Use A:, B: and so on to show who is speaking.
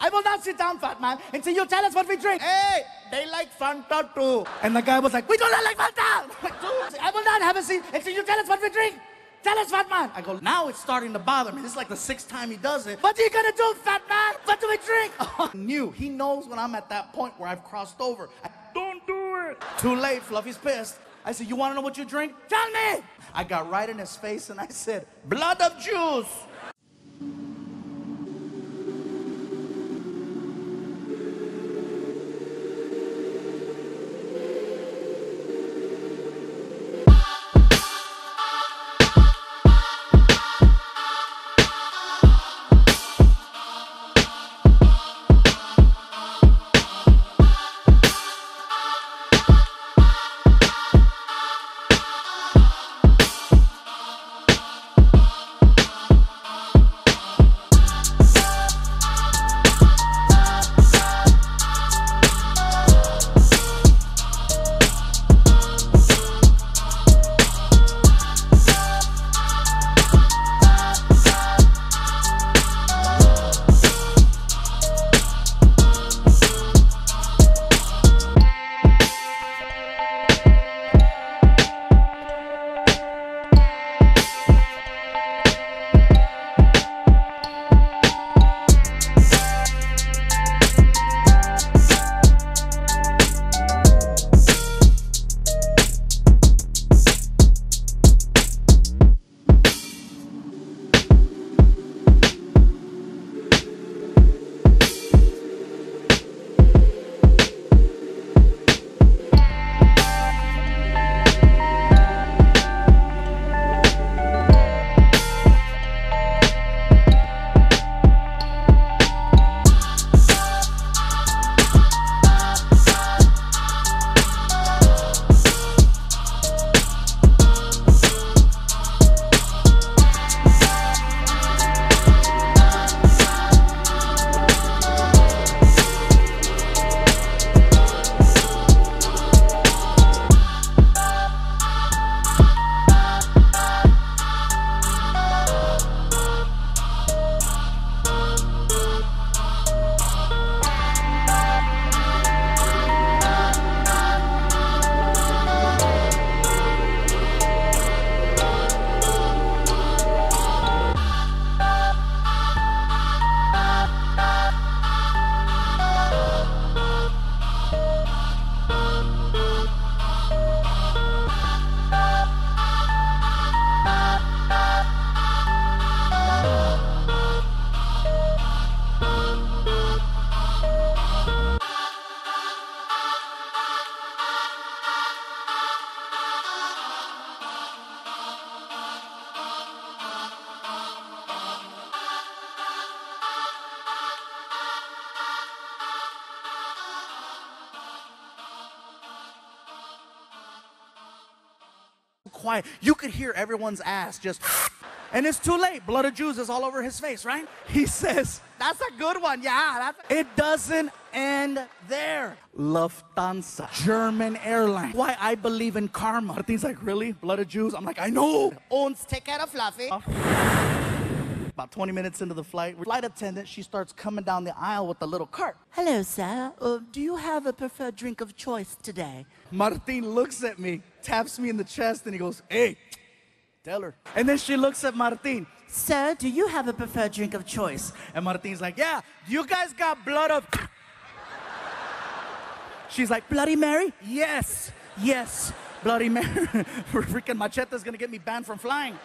A: I will not sit down, fat man, until you tell us what we drink. Hey, they like Fanta too. And the guy was like, we do not like Fanta. Dude, I will not have a seat until you tell us what we drink. Tell us, fat man. I go, now it's starting to bother me. This is like the sixth time he does it. What are you gonna do, fat man? What do we drink? Oh, I knew. He knows when I'm at that point where I've crossed over. I, Don't do it. Too late. Fluffy's pissed. I said, you wanna know what you drink? Tell me. I got right in his face and I said, blood of Jews. Quiet. You could hear everyone's ass just. And it's too late. Blood of Jews is all over his face, right? He says, That's a good one. Yeah, that's. It doesn't end there. Lufthansa, German airline. Why I believe in karma. Martin's like, Really? Blood of Jews? I'm like, I know. Owns, take care of Fluffy. Oh. About 20 minutes into the flight, flight attendant, she starts coming down the aisle with a little cart. Hello, sir. Uh, do you have a preferred drink of choice today? Martin looks at me, taps me in the chest, and he goes, Hey, tell her. And then she looks at Martin. Sir, do you have a preferred drink of choice? And Martin's like, Yeah, you guys got blood of. She's like, Bloody Mary? Yes, yes, Bloody Mary. Freaking Machete's gonna get me banned from flying.